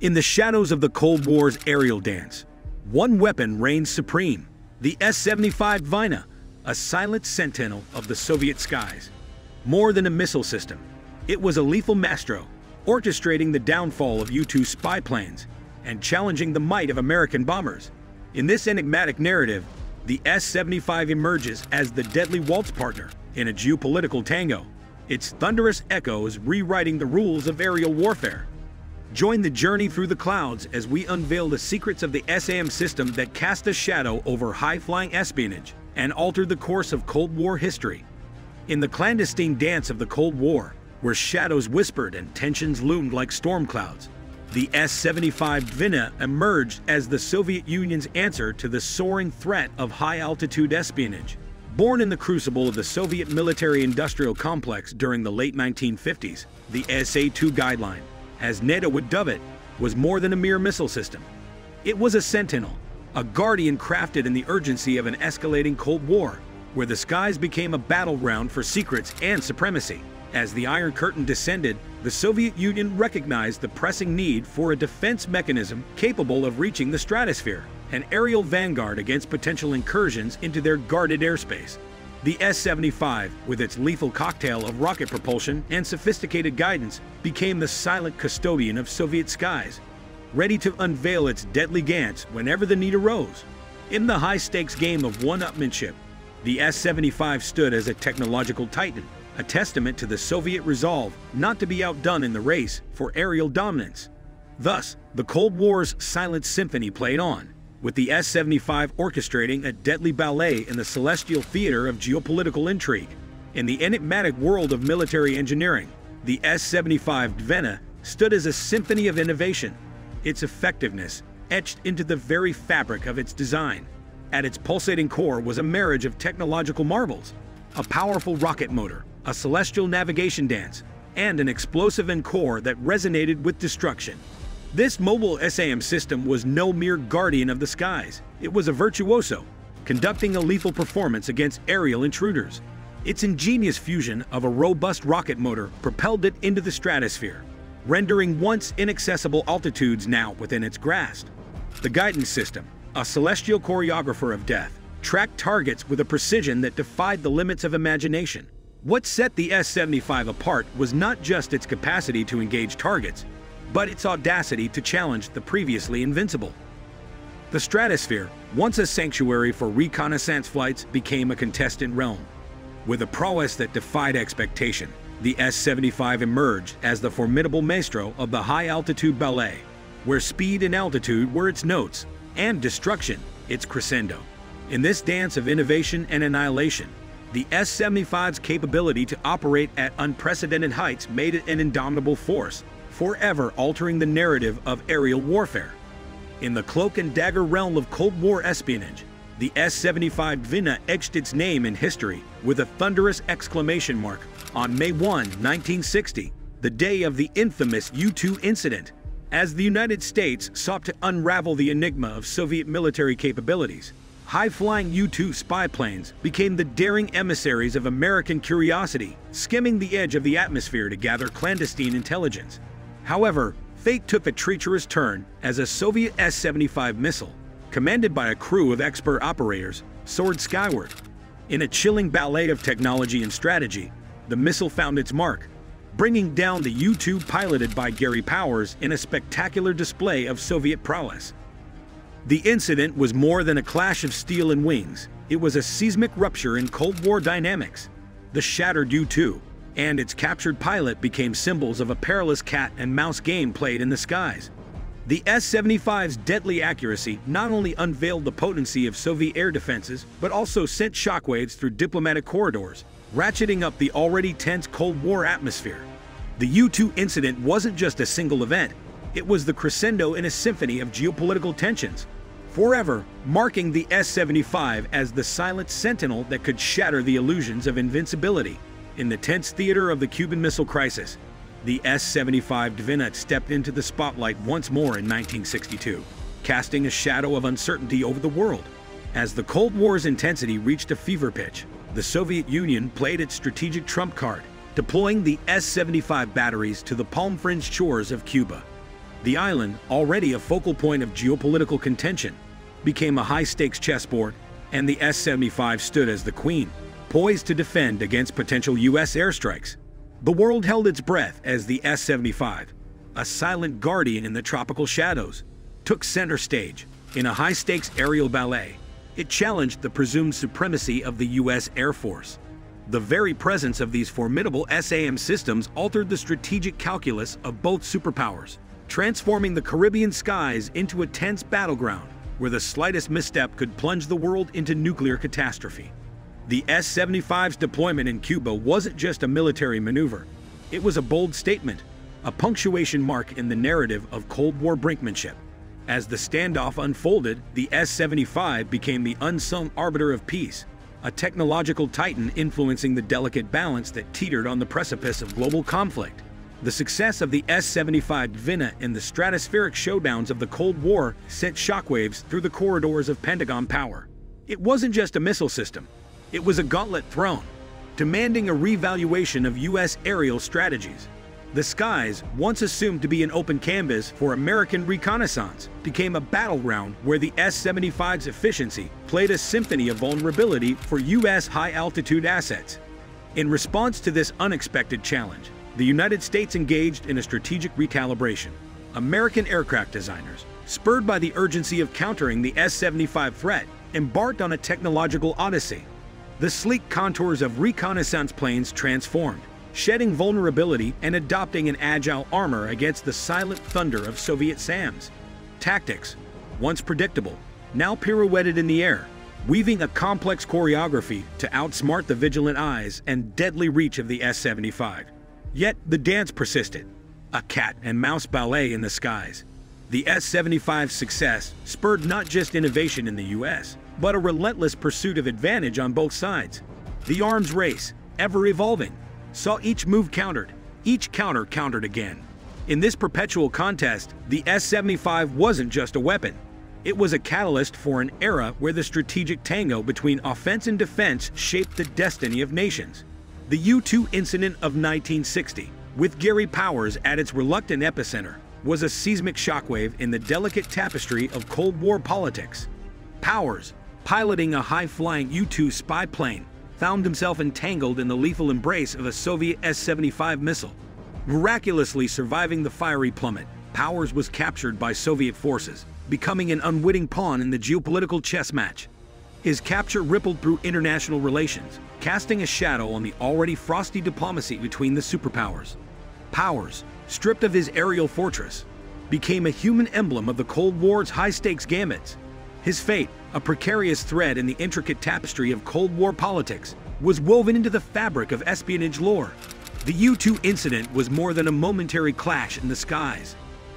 In the shadows of the Cold War's aerial dance, one weapon reigns supreme, the S-75 Dvina, a silent sentinel of the Soviet skies. More than a missile system, it was a lethal maestro, orchestrating the downfall of U-2 spy planes and challenging the might of American bombers. In this enigmatic narrative, the S-75 emerges as the deadly waltz partner in a geopolitical tango, its thunderous echoes rewriting the rules of aerial warfare. Join the journey through the clouds as we unveil the secrets of the SAM system that cast a shadow over high-flying espionage and altered the course of Cold War history. In the clandestine dance of the Cold War, where shadows whispered and tensions loomed like storm clouds, the S-75 Dvina emerged as the Soviet Union's answer to the soaring threat of high-altitude espionage. Born in the crucible of the Soviet military-industrial complex during the late 1950s, the SA-2 guideline as NATO would dub it, was more than a mere missile system. It was a sentinel, a guardian crafted in the urgency of an escalating Cold War, where the skies became a battleground for secrets and supremacy. As the Iron Curtain descended, the Soviet Union recognized the pressing need for a defense mechanism capable of reaching the stratosphere, an aerial vanguard against potential incursions into their guarded airspace. The S-75, with its lethal cocktail of rocket propulsion and sophisticated guidance, became the silent custodian of Soviet skies, ready to unveil its deadly gants whenever the need arose. In the high-stakes game of one-upmanship, the S-75 stood as a technological titan, a testament to the Soviet resolve not to be outdone in the race for aerial dominance. Thus, the Cold War's silent symphony played on, with the S-75 orchestrating a deadly ballet in the celestial theater of geopolitical intrigue. In the enigmatic world of military engineering, the S-75 Dvina stood as a symphony of innovation, its effectiveness etched into the very fabric of its design. At its pulsating core was a marriage of technological marvels, a powerful rocket motor, a celestial navigation dance, and an explosive end core that resonated with destruction. This mobile SAM system was no mere guardian of the skies. It was a virtuoso, conducting a lethal performance against aerial intruders. Its ingenious fusion of a robust rocket motor propelled it into the stratosphere, rendering once inaccessible altitudes now within its grasp. The guidance system, a celestial choreographer of death, tracked targets with a precision that defied the limits of imagination. What set the S-75 apart was not just its capacity to engage targets, but its audacity to challenge the previously invincible. The stratosphere, once a sanctuary for reconnaissance flights, became a contested realm. With a prowess that defied expectation, the S-75 emerged as the formidable maestro of the high-altitude ballet, where speed and altitude were its notes, and destruction its crescendo. In this dance of innovation and annihilation, the S-75's capability to operate at unprecedented heights made it an indomitable force, forever altering the narrative of aerial warfare. In the cloak and dagger realm of Cold War espionage, the S-75 Dvina etched its name in history with a thunderous exclamation mark on May 1, 1960, the day of the infamous U-2 incident, as the United States sought to unravel the enigma of Soviet military capabilities. High-flying U-2 spy planes became the daring emissaries of American curiosity, skimming the edge of the atmosphere to gather clandestine intelligence. However, fate took a treacherous turn as a Soviet S-75 missile, commanded by a crew of expert operators, soared skyward. In a chilling ballet of technology and strategy, the missile found its mark, bringing down the U-2 piloted by Gary Powers in a spectacular display of Soviet prowess. The incident was more than a clash of steel and wings. It was a seismic rupture in Cold War dynamics. The shattered U-2, and its captured pilot became symbols of a perilous cat and mouse game played in the skies. The S-75's deadly accuracy not only unveiled the potency of Soviet air defenses, but also sent shockwaves through diplomatic corridors, ratcheting up the already tense Cold War atmosphere. The U-2 incident wasn't just a single event, it was the crescendo in a symphony of geopolitical tensions, forever marking the S-75 as the silent sentinel that could shatter the illusions of invincibility. In the tense theater of the Cuban Missile Crisis, the S-75 Dvina stepped into the spotlight once more in 1962, casting a shadow of uncertainty over the world. As the Cold War's intensity reached a fever pitch, the Soviet Union played its strategic trump card, deploying the S-75 batteries to the palm-fringed shores of Cuba. The island, already a focal point of geopolitical contention, became a high-stakes chessboard, and the S-75 stood as the queen, poised to defend against potential U.S. airstrikes. The world held its breath as the S-75, a silent guardian in the tropical shadows, took center stage in a high-stakes aerial ballet. It challenged the presumed supremacy of the U.S. Air Force. The very presence of these formidable SAM systems altered the strategic calculus of both superpowers, transforming the Caribbean skies into a tense battleground where the slightest misstep could plunge the world into nuclear catastrophe. The S-75's deployment in Cuba wasn't just a military maneuver. It was a bold statement, a punctuation mark in the narrative of Cold War brinkmanship. As the standoff unfolded, the S-75 became the unsung arbiter of peace, a technological titan influencing the delicate balance that teetered on the precipice of global conflict. The success of the S-75 Dvina in the stratospheric showdowns of the Cold War sent shockwaves through the corridors of Pentagon power. It wasn't just a missile system, it was a gauntlet thrown, demanding a revaluation of U.S. aerial strategies. The skies, once assumed to be an open canvas for American reconnaissance, became a battleground where the S-75's efficiency played a symphony of vulnerability for U.S. high-altitude assets. In response to this unexpected challenge, the United States engaged in a strategic recalibration. American aircraft designers, spurred by the urgency of countering the S-75 threat, embarked on a technological odyssey. The sleek contours of reconnaissance planes transformed, shedding vulnerability and adopting an agile armor against the silent thunder of Soviet SAMs. Tactics, once predictable, now pirouetted in the air, weaving a complex choreography to outsmart the vigilant eyes and deadly reach of the S-75. Yet the dance persisted, a cat and mouse ballet in the skies. The S-75's success spurred not just innovation in the US, but a relentless pursuit of advantage on both sides. The arms race, ever evolving, saw each move countered, each counter countered again. In this perpetual contest, the S-75 wasn't just a weapon. It was a catalyst for an era where the strategic tango between offense and defense shaped the destiny of nations. The U-2 incident of 1960, with Gary Powers at its reluctant epicenter, was a seismic shockwave in the delicate tapestry of Cold War politics. Powers, piloting a high-flying U-2 spy plane, found himself entangled in the lethal embrace of a Soviet S-75 missile. Miraculously surviving the fiery plummet, Powers was captured by Soviet forces, becoming an unwitting pawn in the geopolitical chess match. His capture rippled through international relations, casting a shadow on the already frosty diplomacy between the superpowers. Powers, stripped of his aerial fortress, became a human emblem of the Cold War's high-stakes gambits. His fate, a precarious thread in the intricate tapestry of Cold War politics, was woven into the fabric of espionage lore. The U-2 incident was more than a momentary clash in the skies.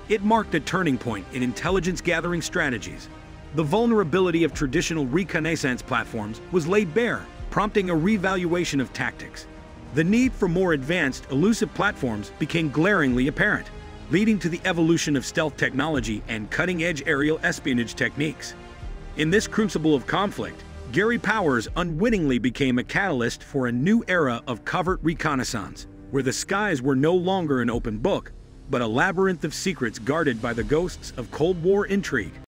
It marked a turning point in intelligence-gathering strategies, the vulnerability of traditional reconnaissance platforms was laid bare, prompting a revaluation of tactics. The need for more advanced, elusive platforms became glaringly apparent, leading to the evolution of stealth technology and cutting-edge aerial espionage techniques. In this crucible of conflict, Gary Powers unwittingly became a catalyst for a new era of covert reconnaissance, where the skies were no longer an open book, but a labyrinth of secrets guarded by the ghosts of Cold War intrigue.